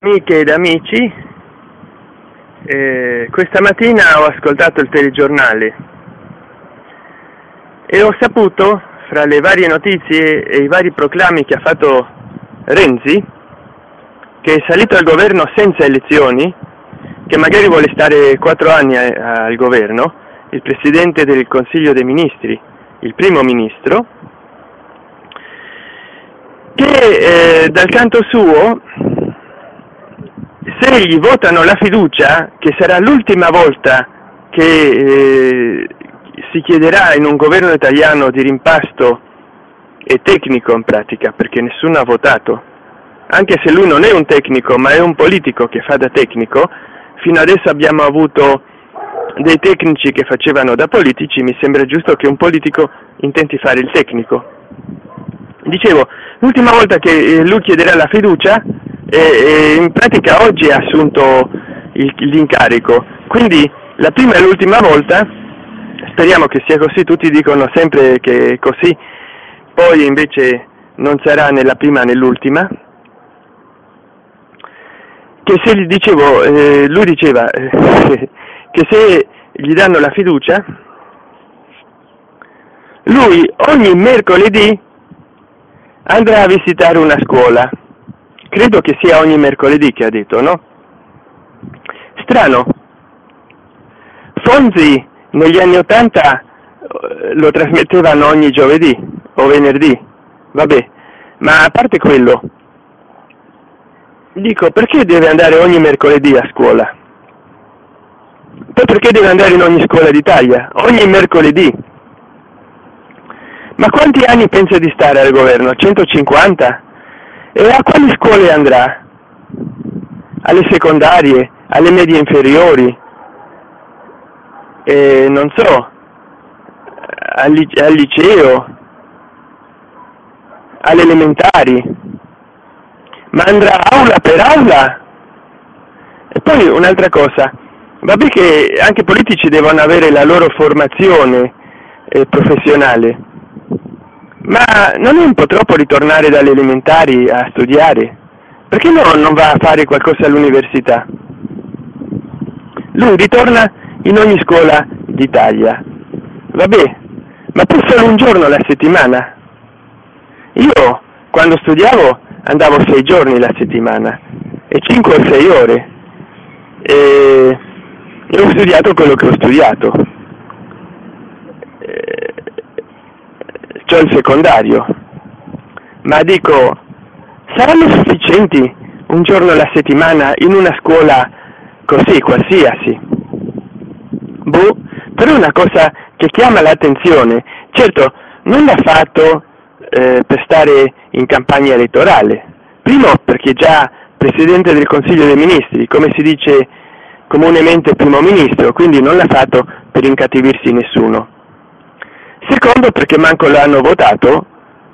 Amiche ed amici, eh, questa mattina ho ascoltato il telegiornale e ho saputo, fra le varie notizie e i vari proclami che ha fatto Renzi, che è salito al governo senza elezioni, che magari vuole stare quattro anni a, al governo, il Presidente del Consiglio dei Ministri, il Primo Ministro, che eh, dal canto suo, se gli votano la fiducia, che sarà l'ultima volta che eh, si chiederà in un governo italiano di rimpasto e tecnico in pratica, perché nessuno ha votato, anche se lui non è un tecnico ma è un politico che fa da tecnico, fino adesso abbiamo avuto dei tecnici che facevano da politici, mi sembra giusto che un politico intenti fare il tecnico. Dicevo, l'ultima volta che eh, lui chiederà la fiducia, eh, in pratica oggi ha assunto il, l'incarico, quindi la prima e l'ultima volta, speriamo che sia così, tutti dicono sempre che è così, poi invece non sarà né la prima né l'ultima, che se gli dicevo, eh, lui diceva eh, che se gli danno la fiducia, lui ogni mercoledì andrà a visitare una scuola. Credo che sia ogni mercoledì che ha detto, no? Strano. Fonzi negli anni Ottanta eh, lo trasmettevano ogni giovedì o venerdì, vabbè, ma a parte quello, dico perché deve andare ogni mercoledì a scuola? Poi perché deve andare in ogni scuola d'Italia? Ogni mercoledì. Ma quanti anni pensa di stare al governo? 150? E a quali scuole andrà? Alle secondarie? Alle medie inferiori? E non so, al, al liceo? Alle elementari? Ma andrà aula per aula? E poi un'altra cosa, vabbè che anche i politici devono avere la loro formazione eh, professionale, ma non è un po' troppo ritornare dalle elementari a studiare? Perché no, non va a fare qualcosa all'università? Lui ritorna in ogni scuola d'Italia. Vabbè, ma per solo un giorno alla settimana? Io, quando studiavo, andavo sei giorni la settimana e cinque o sei ore. E ho studiato quello che ho studiato. C'ho il secondario, ma dico, saranno sufficienti un giorno alla settimana in una scuola così, qualsiasi? Boh, però è una cosa che chiama l'attenzione. Certo, non l'ha fatto eh, per stare in campagna elettorale. Primo perché già Presidente del Consiglio dei Ministri, come si dice comunemente Primo Ministro, quindi non l'ha fatto per incattivirsi nessuno. Secondo perché manco l'hanno votato,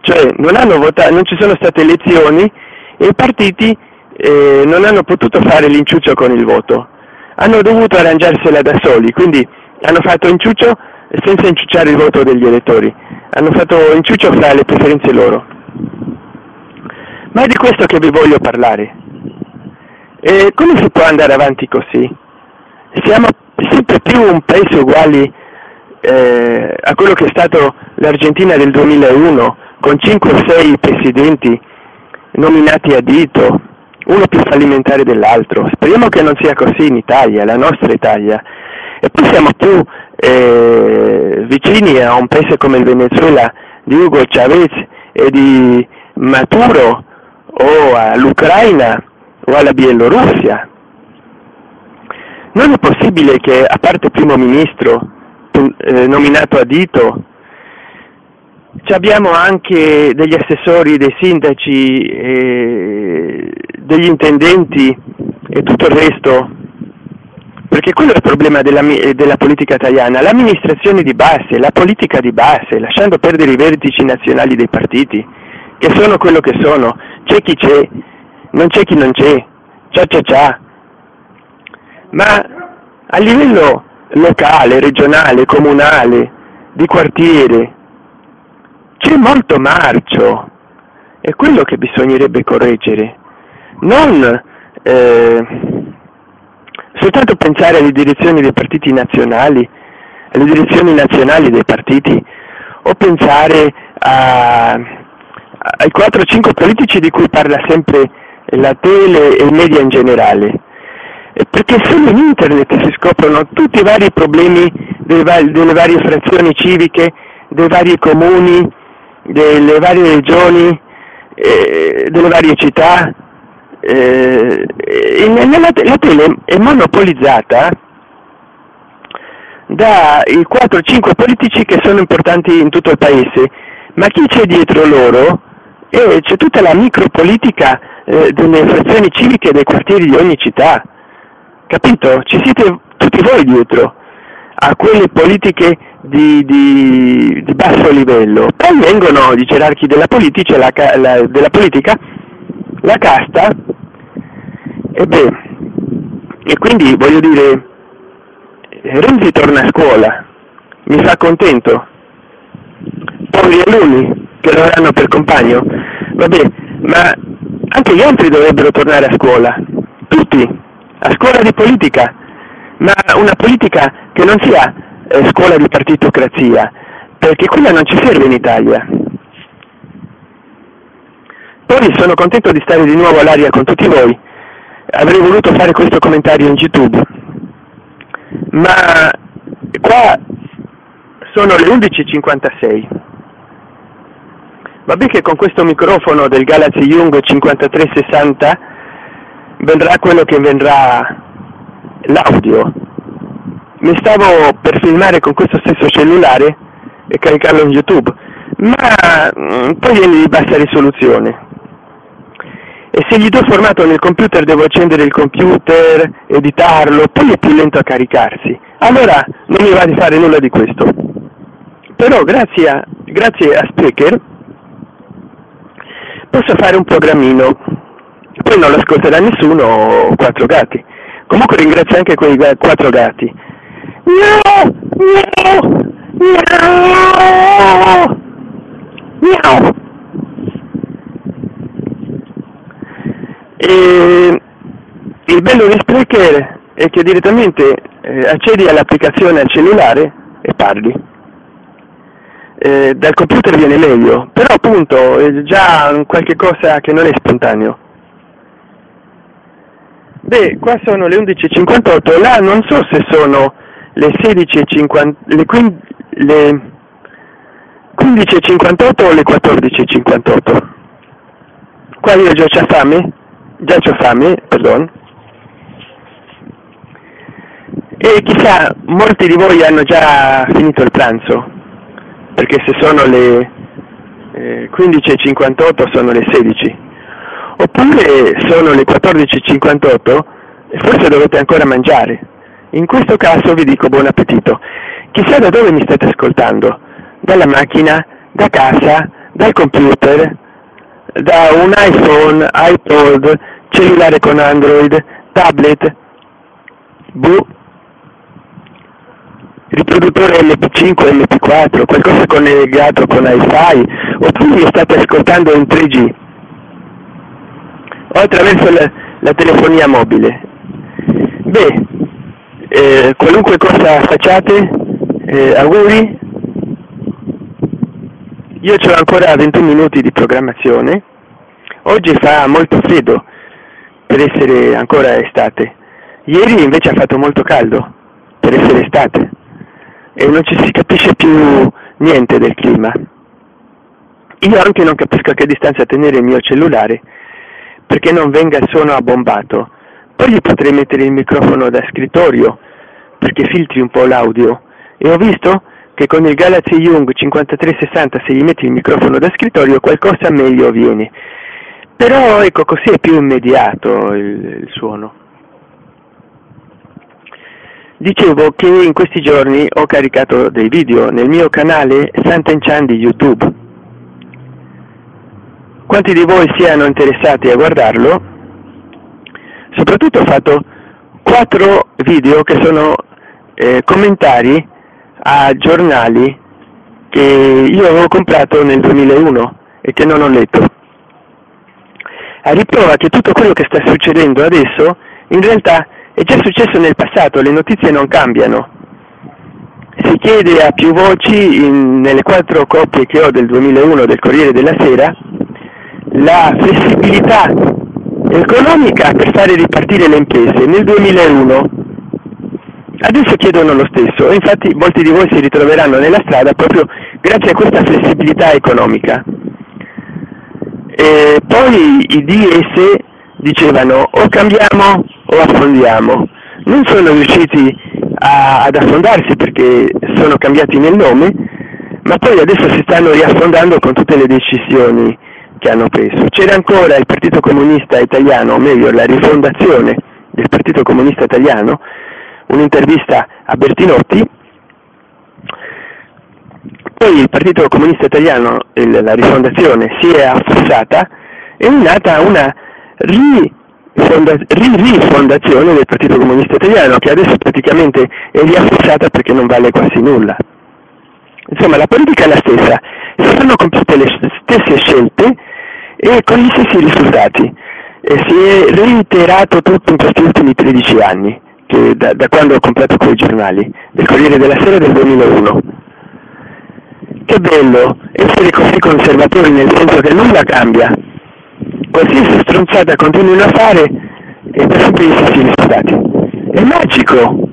cioè non, votato, non ci sono state elezioni e i partiti eh, non hanno potuto fare l'inciuccio con il voto. Hanno dovuto arrangiarsela da soli, quindi hanno fatto inciuccio senza inciucciare il voto degli elettori. Hanno fatto inciuccio fra le preferenze loro. Ma è di questo che vi voglio parlare. E come si può andare avanti così? Siamo sempre più un paese uguali eh, a quello che è stato l'Argentina del 2001, con 5 o 6 presidenti nominati a dito, uno più fallimentare dell'altro. Speriamo che non sia così in Italia, la nostra Italia. E poi siamo più eh, vicini a un paese come il Venezuela di Hugo Chavez e di Maduro o all'Ucraina o alla Bielorussia. Non è possibile che, a parte il primo ministro, eh, nominato a dito, Ci abbiamo anche degli assessori, dei sindaci, eh, degli intendenti e tutto il resto, perché quello è il problema della, della politica italiana, l'amministrazione di base, la politica di base, lasciando perdere i vertici nazionali dei partiti, che sono quello che sono, c'è chi c'è, non c'è chi non c'è, ciao ciao ciao. Ma a livello locale, regionale, comunale, di quartiere. C'è molto marcio, è quello che bisognerebbe correggere. non eh, soltanto pensare alle direzioni dei partiti nazionali, alle direzioni nazionali dei partiti, o pensare a, ai 4-5 politici di cui parla sempre la tele e i media in generale, perché solo in internet si scoprono tutti i vari problemi delle, varie frazioni civiche, dei vari comuni, delle varie regioni, eh, delle varie città. Eh, nella, la tele è monopolizzata dai 4-5 politici che sono importanti in tutto il paese, ma chi c'è dietro loro eh, c'è tutta la micropolitica eh, delle frazioni civiche dei quartieri di ogni città, capito? Ci siete tutti voi dietro a quelle politiche di, di, di basso livello, poi vengono i gerarchi della politica, la, la, della politica, la casta, e beh, e quindi voglio dire, Renzi torna a scuola, mi fa contento, poveri alunni che lo avranno per compagno, vabbè, ma anche gli altri dovrebbero tornare a scuola, tutti, a scuola di politica, ma una politica che non sia eh, scuola di partitocrazia, perché quella non ci serve in Italia. Poi sono contento di stare di nuovo all'aria con tutti voi, avrei voluto fare questo commentario in YouTube, ma qua sono le 11.56. Vabbè che con questo microfono del Galaxy Young 5360 vendrà quello che vendrà l'audio. Mi stavo per filmare con questo stesso cellulare e caricarlo in YouTube, ma mm, poi viene di bassa risoluzione. E se gli do formato nel computer devo accendere il computer, editarlo, poi è più lento a caricarsi. Allora non mi va di fare nulla di questo. Però grazie a, grazie a Spreaker posso fare un programmino, poi non ascolterà nessuno, quattro gatti. Comunque ringrazio anche quei quattro gatti. Miau! Miau! Miau! Miau! E il bello di Spreaker è che direttamente eh, accedi all'applicazione al cellulare e parli eh, dal computer viene meglio, però appunto è già qualche cosa che non è spontaneo. Beh, qua sono le 11.58, là non so se sono le 16.50, le, le 15.58 o le 14.58. Qua io già c'ho fame, già c'ho fame, perdon. E chissà, molti di voi hanno già finito il pranzo perché se sono le eh, 15.58 sono le 16, oppure sono le 14.58 e forse dovete ancora mangiare. In questo caso vi dico buon appetito. Chissà da dove mi state ascoltando, dalla macchina, da casa, dal computer, da un iPhone, iPod, cellulare con Android, tablet, boh, riproduttore MP5 MP4, qualcosa collegato con hi-fi, oppure li state ascoltando in 3G o attraverso la, la telefonia mobile. Beh, eh, qualunque cosa facciate, eh, auguri. Io ho ancora 21 minuti di programmazione. Oggi fa molto freddo per essere ancora estate. Ieri invece ha fatto molto caldo per essere estate e non ci si capisce più niente del clima. Io anche non capisco a che distanza tenere il mio cellulare perché non venga il suono abbombato. Poi gli potrei mettere il microfono da scrittorio perché filtri un po' l'audio e ho visto che con il Galaxy Young 5360 se gli metti il microfono da scrittorio qualcosa meglio viene. Però ecco così è più immediato il, il suono. Dicevo che in questi giorni ho caricato dei video nel mio canale Sant'Enchan di YouTube. Quanti di voi siano interessati a guardarlo? Soprattutto ho fatto quattro video che sono eh, commentari a giornali che io avevo comprato nel 2001 e che non ho letto. a riprova che tutto quello che sta succedendo adesso in realtà è già successo nel passato, le notizie non cambiano. Si chiede a più voci in, nelle quattro copie che ho del 2001 del Corriere della Sera la flessibilità economica per fare ripartire le imprese. Nel 2001 adesso chiedono lo stesso, infatti molti di voi si ritroveranno nella strada proprio grazie a questa flessibilità economica. E poi i DS dicevano o cambiamo o affondiamo. Non sono riusciti a, ad affondarsi perché sono cambiati nel nome, ma poi adesso si stanno riaffondando con tutte le decisioni che hanno preso. C'era ancora il Partito Comunista Italiano, o meglio la rifondazione del Partito Comunista Italiano, un'intervista a Bertinotti, poi il Partito Comunista Italiano, il, la rifondazione, si è affossata e è nata una rifondazione del Partito Comunista Italiano che adesso praticamente è riaffossata perché non vale quasi nulla. Insomma, la politica è la stessa, si sono compiute le stesse scelte e con gli stessi risultati. E si è reiterato tutto in questi ultimi 13 anni, da, da, quando ho comprato quei giornali, del Corriere della Sera del 2001. Che bello essere così conservatori nel senso che nulla cambia, qualsiasi stronzata continuino a fare e per sempre gli stessi risultati. È magico!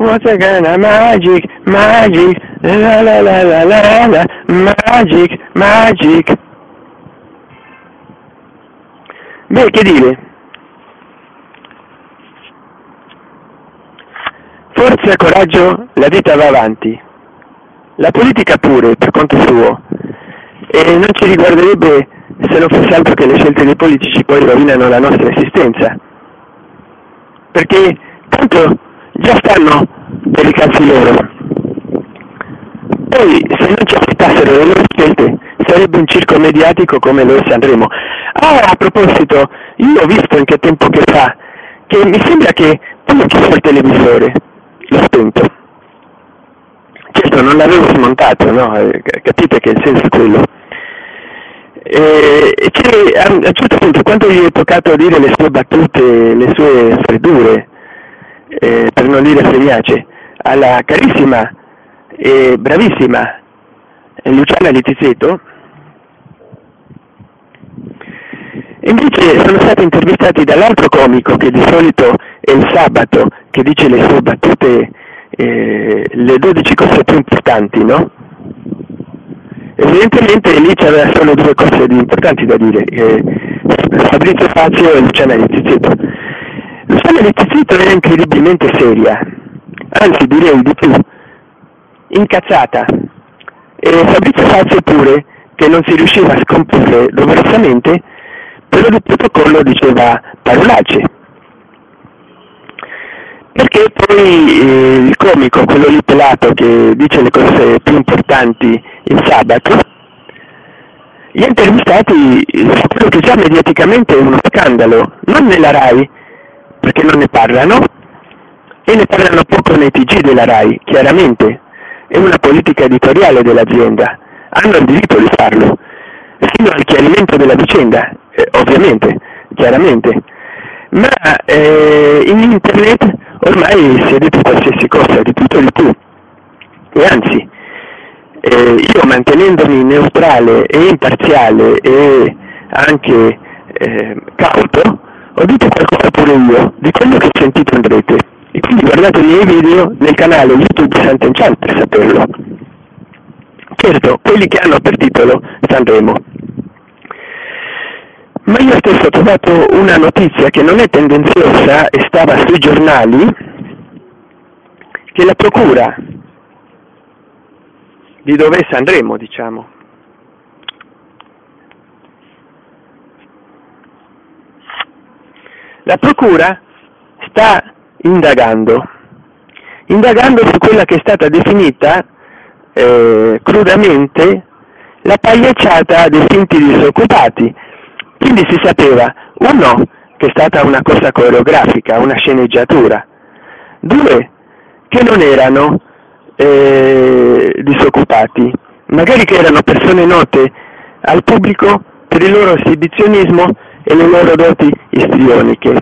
What a kind of magic, magic, la la la la la la, magic, magic. Beh, che dire? Forza, coraggio, la vita va avanti. La politica pure, per conto suo, e non ci riguarderebbe se non fosse altro che le scelte dei politici poi rovinano la nostra esistenza. Perché tanto già stanno per i cazzi loro. Poi se non ci accettassero le loro scelte sarebbe un circo mediatico come lo è Sanremo. Ah, a proposito, io ho visto in che tempo che fa che mi sembra che tu non chiuso il televisore, l'ho spento. Certo, non l'avevo smontato, no? Eh, capite che il senso è quello. E, e a, un certo punto, quando gli è toccato dire le sue battute, le sue freddure, eh, per non dire feriace, alla carissima e bravissima Luciana Litizeto, invece sono stati intervistati dall'altro comico che di solito è il sabato che dice le sue battute, eh, le 12 cose più importanti, no? Evidentemente lì c'era solo due cose importanti da dire, eh, Fabrizio Fazio e Luciana Littizzetto. Luciana Littizzetto era incredibilmente seria, anzi direi di più, incazzata, e Fabrizio Fazio pure, che non si riusciva a scomporre doverosamente, però di protocollo diceva parolacce. Perché poi eh, il comico, quello lì pelato che dice le cose più importanti il sabato, gli intervistati su quello che già mediaticamente è uno scandalo, non nella RAI, perché non ne parlano, e ne parlano poco nei TG della RAI, chiaramente, è una politica editoriale dell'azienda, hanno il diritto di farlo, fino al chiarimento della vicenda, eh, ovviamente, chiaramente, ma eh, in internet ormai si è detto qualsiasi cosa, di tutto e di più, e anzi, eh, io mantenendomi neutrale e imparziale e anche eh, cauto, ho detto qualcosa pure io di quello che sentito andrete e quindi guardate i miei video nel canale YouTube Sant'Enchan per saperlo. Certo, quelli che hanno per titolo Sanremo. Ma io stesso ho trovato una notizia che non è tendenziosa e stava sui giornali, che la procura di dove andremo, diciamo. La Procura sta indagando, indagando su quella che è stata definita eh, crudamente la pagliacciata dei finti disoccupati. Quindi si sapeva, uno, che è stata una cosa coreografica, una sceneggiatura, due, che non erano eh, disoccupati, magari che erano persone note al pubblico per il loro esibizionismo e le loro doti istrioniche.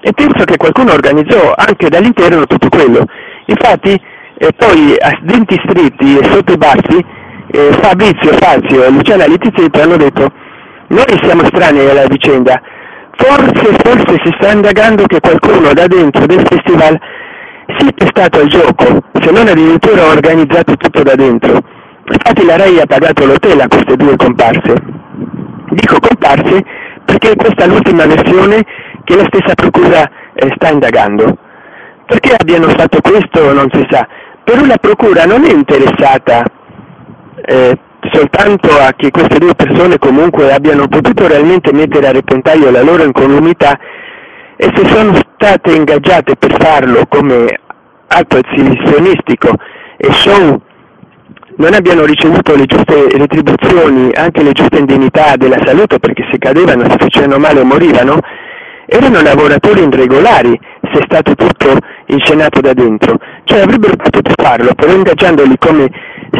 E penso che qualcuno organizzò anche dall'interno tutto quello. Infatti, eh, poi a denti stretti e sotto i baffi, eh, Fabrizio Fazio e Luciana Letizzetto hanno detto noi siamo strani alla vicenda, forse, forse si sta indagando che qualcuno da dentro del festival sia stato al gioco, se non addirittura organizzato tutto da dentro. Infatti la Rai ha pagato l'hotel a queste due comparse. Dico comparse perché questa è l'ultima versione che la stessa procura eh, sta indagando. Perché abbiano fatto questo non si sa, però la procura non è interessata eh, soltanto a che queste due persone comunque abbiano potuto realmente mettere a repentaglio la loro incolumità e se sono state ingaggiate per farlo come atto esibitionistico e show non abbiano ricevuto le giuste retribuzioni, anche le giuste indennità della salute perché se cadevano, se facevano male o morivano, erano lavoratori irregolari se è stato tutto inscenato da dentro, cioè avrebbero potuto farlo però ingaggiandoli come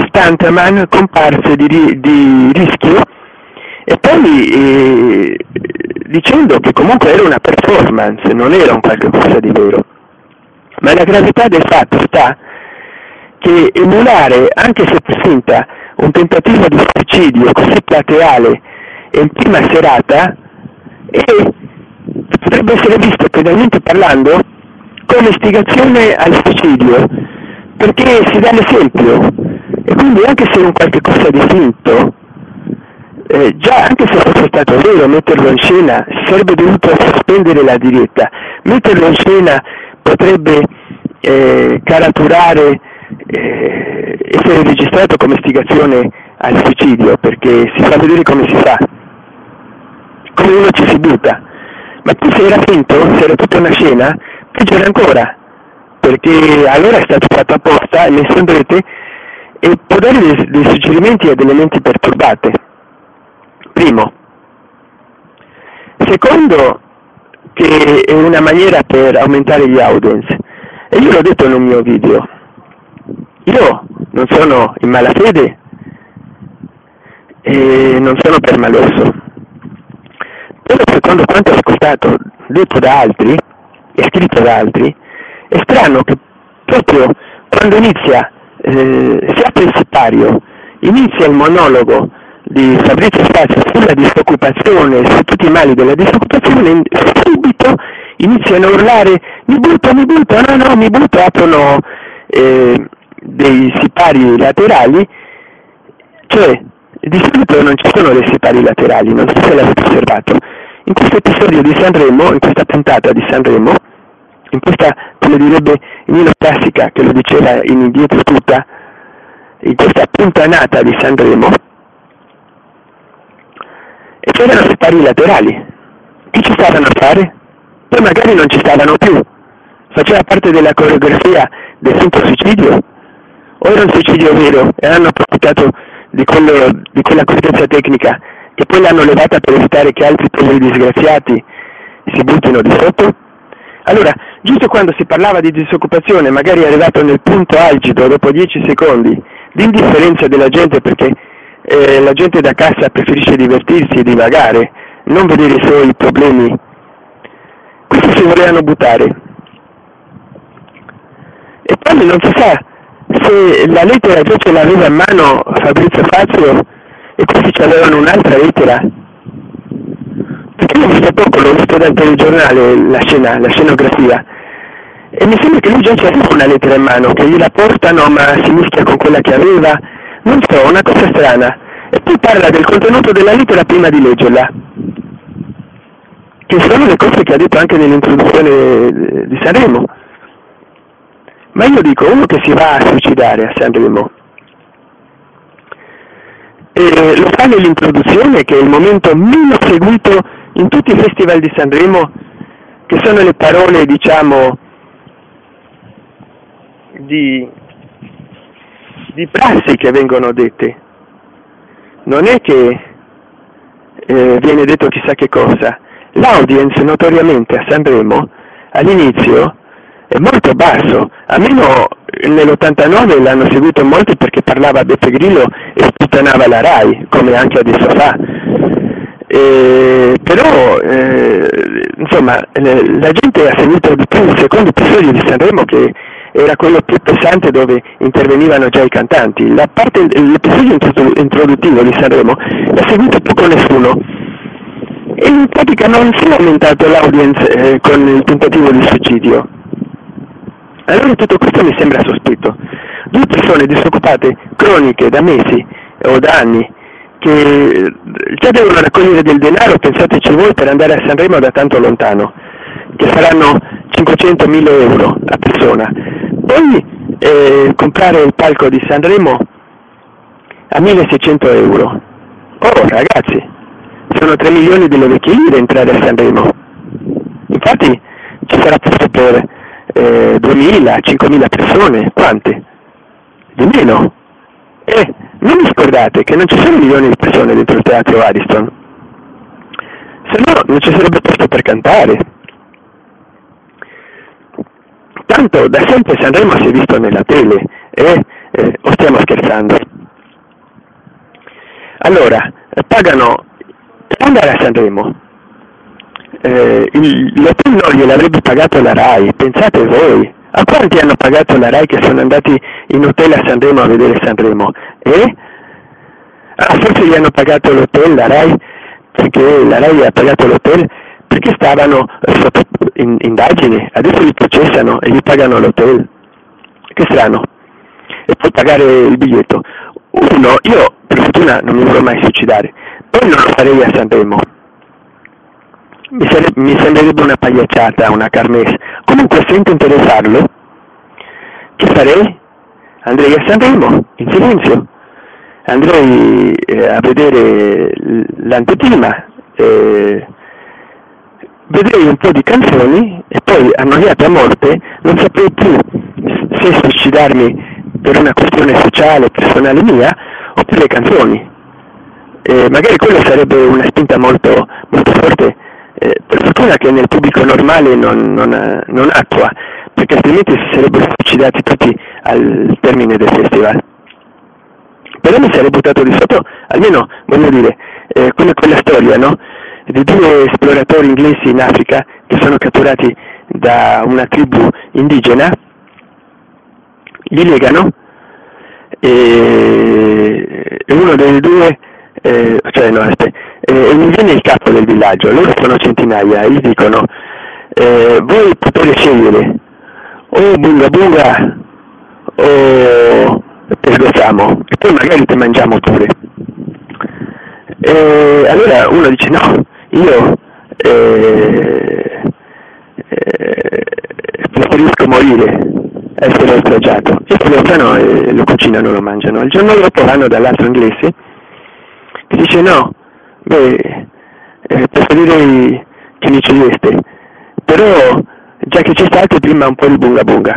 stuntman comparse di, di rischio e poi eh, dicendo che comunque era una performance, non era un qualche cosa di vero. Ma la gravità del fatto sta che emulare, anche se per finta, un tentativo di suicidio così plateale e in prima serata potrebbe essere visto penalmente parlando come istigazione al suicidio, perché si dà l'esempio. E quindi anche se un qualche cosa di finto, eh, già anche se fosse stato vero metterlo in scena, sarebbe dovuto sospendere la diretta, metterlo in scena potrebbe eh, caraturare, eh, essere registrato come istigazione al suicidio, perché si fa vedere come si fa, come uno ci si butta. Ma più se era finto, se era tutta una scena, peggio era ancora, perché allora è stato fatto apposta, in rete, e può dare dei, dei suggerimenti ad elementi perturbate. Primo. Secondo, che è una maniera per aumentare gli audience. E io l'ho detto nel mio video. Io non sono in malafede e non sono per malosso. Però secondo quanto ho ascoltato detto da altri e scritto da altri, è strano che proprio quando inizia, eh, si apre il sipario, inizia il monologo di Fabrizio Spazio sulla disoccupazione, su tutti i mali della disoccupazione, subito iniziano a urlare mi butto, mi butto, no, no, mi butto, aprono eh, dei sipari laterali, cioè di solito non ci sono dei sipari laterali, non so se l'avete osservato. In questo episodio di Sanremo, in questa puntata di Sanremo, in questa, come direbbe Nino Classica, che lo diceva in indietro tutta, in questa puntanata di Sanremo, e c'erano separi laterali. Chi ci stavano a fare? Poi magari non ci stavano più. Faceva parte della coreografia del finto suicidio? O era un suicidio vero e hanno approfittato di, quello, di quella correttezza tecnica che poi l'hanno levata per evitare che altri poveri disgraziati si buttino di sotto? Allora, giusto quando si parlava di disoccupazione, magari arrivato nel punto algido, dopo 10 secondi, di indifferenza della gente perché eh, la gente da casa preferisce divertirsi e divagare, non vedere i suoi problemi. Questi si volevano buttare. E poi non si sa se la lettera già ce l'aveva in mano Fabrizio Fazio e questi ci avevano un'altra lettera. Perché io ho visto poco, l'ho visto dal telegiornale la scena, la scenografia. E mi sembra che lui già ci aveva una lettera in mano, che gliela portano ma si mischia con quella che aveva non so, una cosa strana. E poi parla del contenuto della lettera prima di leggerla. Che sono le cose che ha detto anche nell'introduzione di Sanremo. Ma io dico, uno che si va a suicidare a Sanremo, e lo fa nell'introduzione, che è il momento meno seguito in tutti i festival di Sanremo, che sono le parole, diciamo, di di prassi che vengono dette. Non è che eh, viene detto chissà che cosa. L'audience notoriamente a Sanremo all'inizio è molto basso, almeno nell'89 l'hanno seguito molti perché parlava Beppe Grillo e sputtanava la RAI, come anche adesso fa. eh, però eh, insomma la gente ha seguito di più il secondo episodio di Sanremo che era quello più pesante dove intervenivano già i cantanti. Parte, l'episodio introduttivo di Sanremo l'ha seguito poco nessuno e in pratica non si è aumentato l'audience eh, con il tentativo di suicidio. Allora tutto questo mi sembra sospetto. Due persone disoccupate croniche da mesi o da anni che già devono raccogliere del denaro, pensateci voi, per andare a Sanremo da tanto lontano, che saranno 500.000 euro a persona. Poi eh, comprare il palco di Sanremo a 1.600 euro. Oh ragazzi, sono 3 milioni di vecchie lire entrare a Sanremo. Infatti ci sarà posto per eh, 2.000, 5.000 persone, quante? Di meno. E non vi scordate che non ci sono milioni di persone dentro il teatro Ariston, se no non ci sarebbe posto per cantare. Tanto da sempre Sanremo si è visto nella tele, eh? eh o stiamo scherzando? Allora, pagano per andare a Sanremo. Eh, l'hotel non gliel'avrebbe pagato la RAI, pensate voi. A quanti hanno pagato la RAI che sono andati in hotel a Sanremo a vedere Sanremo? Eh? Ah, forse gli hanno pagato l'hotel, la RAI, perché la RAI ha pagato l'hotel perché stavano sotto in, indagini, adesso li processano e gli pagano l'hotel. Che strano. E poi pagare il biglietto. Uno, io per fortuna non mi vorrò mai suicidare, poi non lo farei a Sanremo mi, sare- mi sembrerebbe una pagliacciata, una carmessa. Comunque se intento farlo, che farei? Andrei a Sanremo, in silenzio. Andrei eh, a vedere l'anteprima, eh, vedrei un po' di canzoni e poi annoiato a morte non saprei più se suicidarmi per una questione sociale, personale mia, oppure le canzoni. Eh, magari quello sarebbe una spinta molto, molto forte eh, per fortuna che nel pubblico normale non, non, non attua, perché altrimenti si sarebbero suicidati tutti al termine del festival. Però mi sarei buttato di sotto, almeno voglio dire, eh, quella, quella storia, no? Di due esploratori inglesi in Africa che sono catturati da una tribù indigena, li legano e uno dei due eh, cioè no, aspetta, eh, mi viene il capo del villaggio, loro sono centinaia e gli dicono eh, voi potete scegliere o bunga bunga o te sgozzamo e poi magari ti mangiamo pure. E allora uno dice no, io eh, eh, preferisco morire essere oltraggiato e lo e cucinano, lo mangiano. Il giorno dopo vanno dall'altro inglese e dice no, beh, eh, preferirei che mi uccideste, però già che ci state prima un po' di bunga bunga.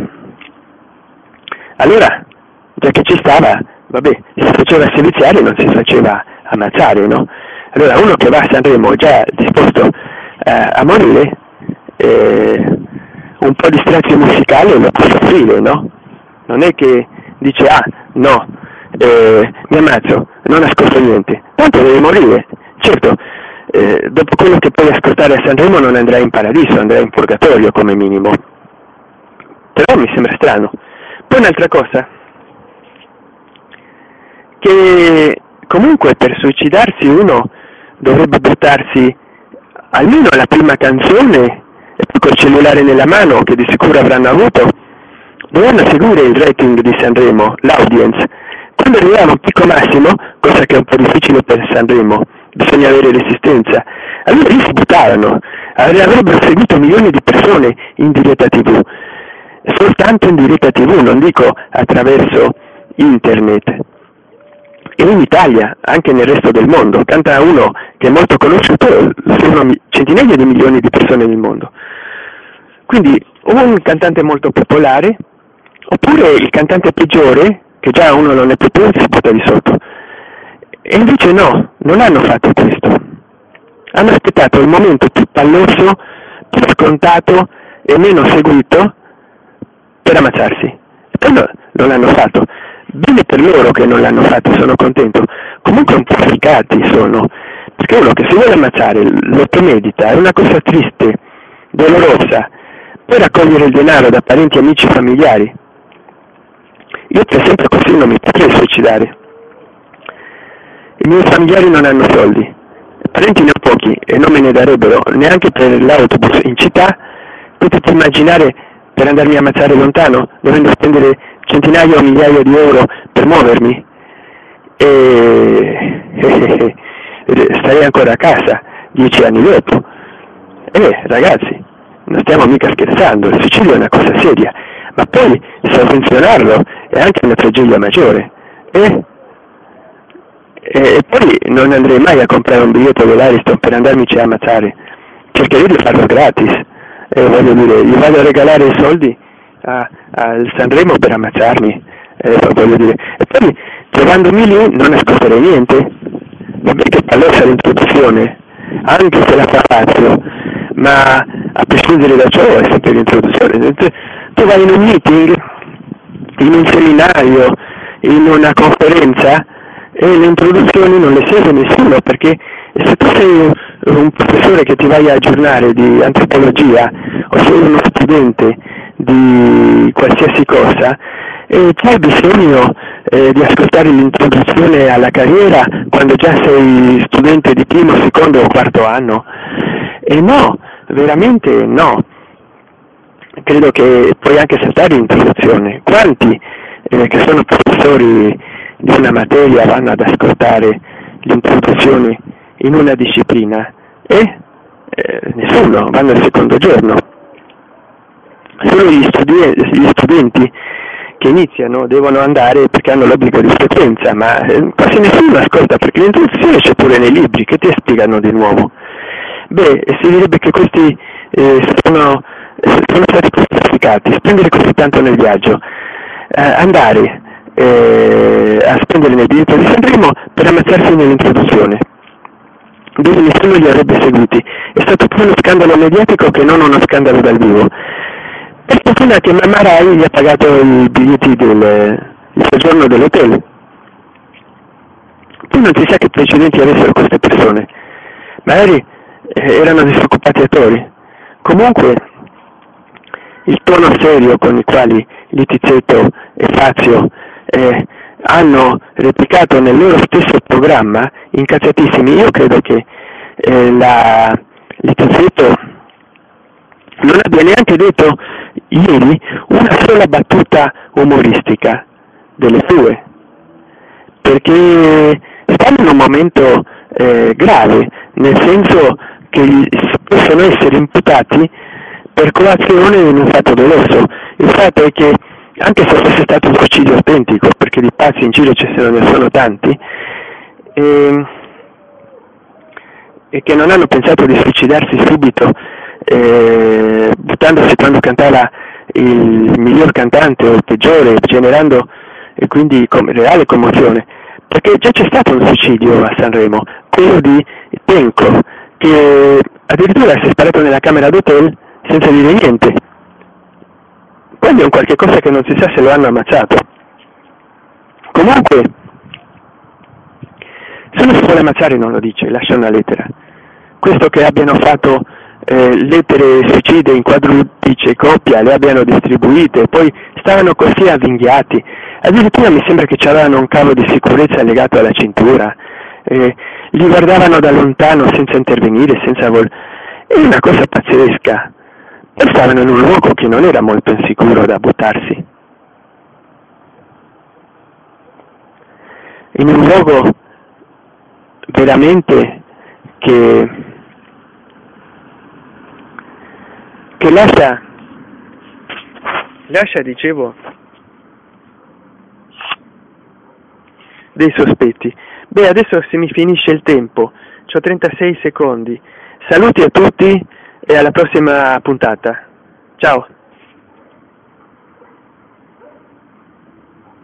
Allora, già che ci stava, vabbè, si faceva serviziare non si faceva ammazzare, no? Allora uno che va a Sanremo già disposto eh, a morire, eh, un po' di strazio musicale lo può soffrire, no? Non è che dice ah no, eh, mi ammazzo, non ascolto niente, tanto devi morire. Certo, eh, dopo quello che puoi ascoltare a Sanremo non andrai in paradiso, andrai in purgatorio come minimo. Però mi sembra strano. Poi un'altra cosa, che comunque per suicidarsi uno dovrebbe buttarsi almeno alla prima canzone e poi col cellulare nella mano che di sicuro avranno avuto, dovranno seguire il rating di Sanremo, l'audience, quando arriviamo al picco massimo, cosa che è un po' difficile per Sanremo, bisogna avere resistenza, allora lì si buttarono, avrebbero seguito milioni di persone in diretta tv, soltanto in diretta tv, non dico attraverso internet. E in Italia, anche nel resto del mondo, canta uno che è molto conosciuto, sono centinaia di milioni di persone nel mondo. Quindi o un cantante molto popolare, oppure il cantante peggiore, che già uno non è più si butta di sotto. E invece no, non hanno fatto questo. Hanno aspettato il momento più palloso, più scontato e meno seguito per ammazzarsi. E poi no, non l'hanno fatto. Bene per loro che non l'hanno fatto, sono contento. Comunque un po' fricati sono, Perché uno che si vuole ammazzare lo premedita, è una cosa triste, dolorosa, poi raccogliere il denaro da parenti, amici, familiari. Io per esempio così non mi potrei suicidare. I miei familiari non hanno soldi, parenti ne ho pochi e non me ne darebbero neanche per l'autobus in città, potete immaginare per andarmi a ammazzare lontano, dovendo spendere centinaia o migliaia di euro per muovermi. E starei ancora a casa dieci anni dopo. Eh, ragazzi, non stiamo mica scherzando, il suicidio è una cosa seria, ma poi sovvenzionarlo è anche una tragedia maggiore. Eh? E, poi non andrei mai a comprare un biglietto dell'Ariston per andarmici a ammazzare, cercherei di farlo gratis. Eh, voglio dire, gli vado a regalare i soldi al Sanremo per ammazzarmi, eh, voglio dire. E poi trovandomi lì non ascolterei niente. Vabbè che pallosa l'introduzione, anche se la fa Fazio, ma a prescindere da ciò è sempre l'introduzione. Tu vai in un meeting, in un seminario, in una conferenza e le introduzioni non le segue nessuno perché se tu sei un professore che ti vai a aggiornare di antropologia o sei uno studente di qualsiasi cosa, tu hai bisogno eh, di ascoltare l'introduzione alla carriera quando già sei studente di primo, secondo o quarto anno. E no, veramente no. Credo che puoi anche saltare l'introduzione. Quanti eh, che sono professori di una materia vanno ad ascoltare l'introduzione in una disciplina? E eh, nessuno, vanno al secondo giorno. Solo gli, studi- gli studenti che iniziano devono andare perché hanno l'obbligo di frequenza, ma eh, quasi nessuno ascolta perché l'introduzione c'è pure nei libri che ti spiegano di nuovo. Beh, si direbbe che questi eh, sono, sono, stati classificati, spendere così tanto nel viaggio, eh, andare eh, a spendere nel biglietto di Sanremo per ammazzarsi nell'introduzione dove nessuno li avrebbe seguiti. È stato più uno scandalo mediatico che non uno scandalo dal vivo. Per fortuna che Mamma Rai gli ha pagato i biglietti del soggiorno dell'hotel. Poi non si sa che precedenti avessero queste persone. Magari eh, erano disoccupati attori. Comunque il tono serio con il quale Litizzetto e Fazio eh, hanno replicato nel loro stesso programma, incazzatissimi, io credo che eh, la Litizzetto non abbia neanche detto ieri una sola battuta umoristica delle sue, perché stanno in un momento eh, grave, nel senso che possono essere imputati per coazione in un fatto doloso. Il fatto è che anche se fosse stato un suicidio autentico, perché di pazzi in giro ce ne sono tanti, e, e che non hanno pensato di suicidarsi subito eh, buttandosi quando cantava il miglior cantante o il peggiore, generando e quindi com- reale commozione, perché già c'è stato un suicidio a Sanremo, quello di Tenco, che addirittura si è sparato nella camera d'hotel senza dire niente. Quindi è un qualche cosa che non si sa se lo hanno ammazzato. Comunque, se uno si vuole ammazzare non lo dice, lascia una lettera. Questo che abbiano fatto eh, lettere suicide in quadruplice coppia le abbiano distribuite, poi stavano così avvinghiati, addirittura mi sembra che c'avevano un cavo di sicurezza legato alla cintura, eh, li guardavano da lontano senza intervenire, senza vol... è una cosa pazzesca, poi stavano in un luogo che non era molto insicuro da buttarsi. In un luogo veramente che che lascia, lascia, dicevo, dei sospetti. Beh, adesso se mi finisce il tempo, ho 36 secondi. Saluti a tutti e alla prossima puntata. Ciao!